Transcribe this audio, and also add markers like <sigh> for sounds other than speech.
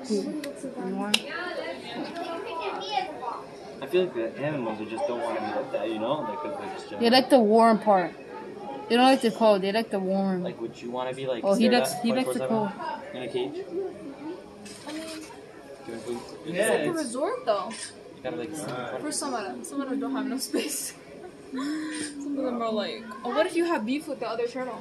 I feel like the animals they just don't want to be like that, you know? Like, they're just They like the warm part. They don't like the cold. They like the warm. Like, would you want to be like? Oh, he stared likes at he likes the 24/7 cold. In a cage? I mean, food? it's like a resort though. You gotta like. For some of them, some of them don't have no space. <laughs> some of them are like, oh, what if you have beef with the other turtle?